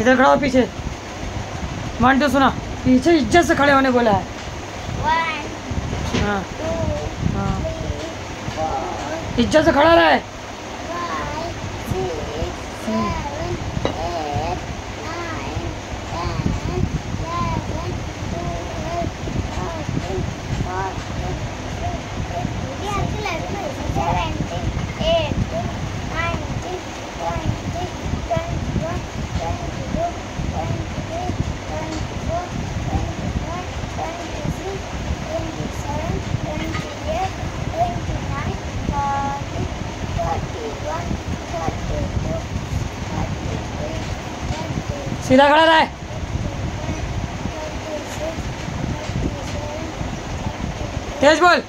इधर खड़ा हो पीछे। वन टू सुना। पीछे इज़्ज़त से खड़े होने बोला है। हाँ। हाँ। इज़्ज़त से खड़ा रहा five, सीधा खड़ा रहे thirty-seven, तेज बोल